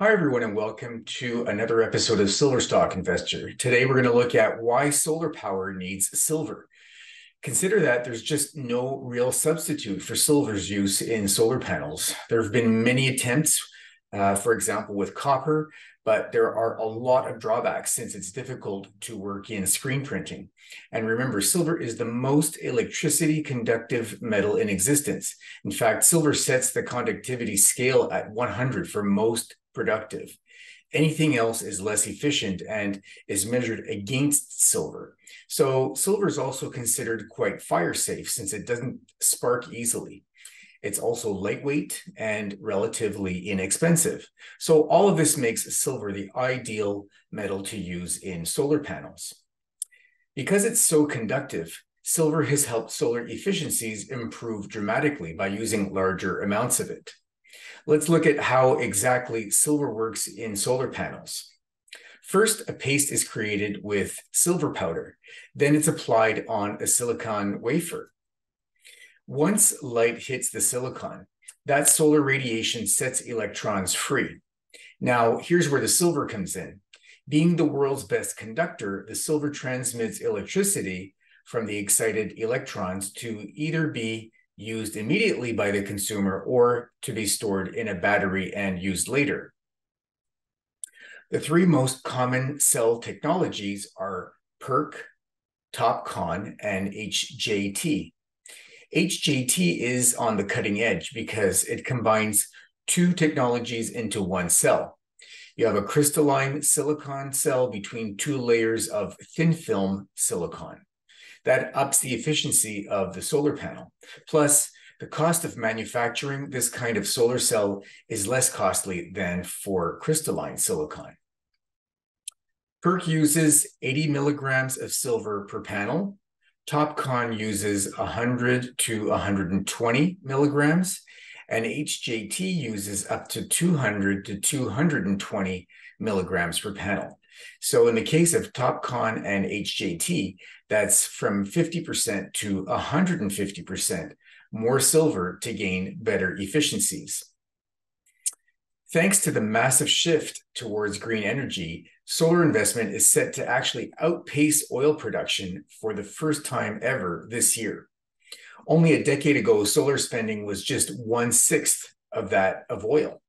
Hi, everyone, and welcome to another episode of Silver Stock Investor. Today, we're going to look at why solar power needs silver. Consider that there's just no real substitute for silver's use in solar panels. There have been many attempts, uh, for example, with copper, but there are a lot of drawbacks since it's difficult to work in screen printing. And remember, silver is the most electricity conductive metal in existence. In fact, silver sets the conductivity scale at 100 for most productive. Anything else is less efficient and is measured against silver. So silver is also considered quite fire safe since it doesn't spark easily. It's also lightweight and relatively inexpensive. So all of this makes silver the ideal metal to use in solar panels. Because it's so conductive, silver has helped solar efficiencies improve dramatically by using larger amounts of it. Let's look at how exactly silver works in solar panels. First, a paste is created with silver powder. Then it's applied on a silicon wafer. Once light hits the silicon, that solar radiation sets electrons free. Now, here's where the silver comes in. Being the world's best conductor, the silver transmits electricity from the excited electrons to either be used immediately by the consumer or to be stored in a battery and used later. The three most common cell technologies are PERC, TOPCon, and HJT. HJT is on the cutting edge because it combines two technologies into one cell. You have a crystalline silicon cell between two layers of thin film silicon that ups the efficiency of the solar panel. Plus, the cost of manufacturing this kind of solar cell is less costly than for crystalline silicon. PERC uses 80 milligrams of silver per panel. TOPCon uses 100 to 120 milligrams, and HJT uses up to 200 to 220 milligrams per panel. So in the case of TOPCon and HJT, that's from 50% to 150% more silver to gain better efficiencies. Thanks to the massive shift towards green energy, solar investment is set to actually outpace oil production for the first time ever this year. Only a decade ago, solar spending was just one sixth of that of oil.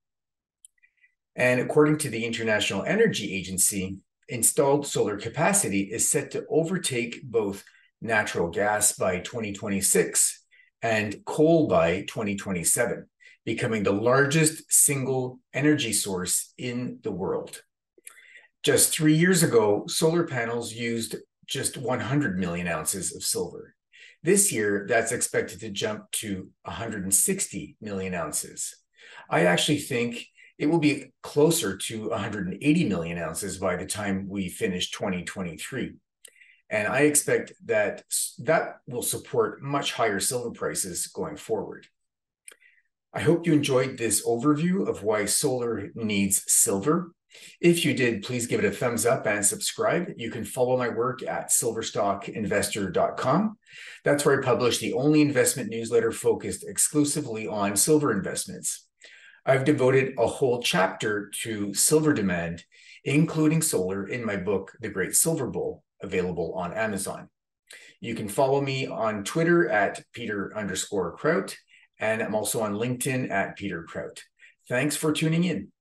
And according to the International Energy Agency, installed solar capacity is set to overtake both natural gas by 2026 and coal by 2027, becoming the largest single energy source in the world. Just three years ago, solar panels used just 100 million ounces of silver. This year, that's expected to jump to 160 million ounces. I actually think it will be closer to 180 million ounces by the time we finish 2023. And I expect that that will support much higher silver prices going forward. I hope you enjoyed this overview of why solar needs silver. If you did, please give it a thumbs up and subscribe. You can follow my work at silverstockinvestor.com. That's where I publish the only investment newsletter focused exclusively on silver investments. I've devoted a whole chapter to silver demand, including solar, in my book, The Great Silver Bull, available on Amazon. You can follow me on Twitter at Peter underscore Krauth, and I'm also on LinkedIn at Peter Krauth. Thanks for tuning in.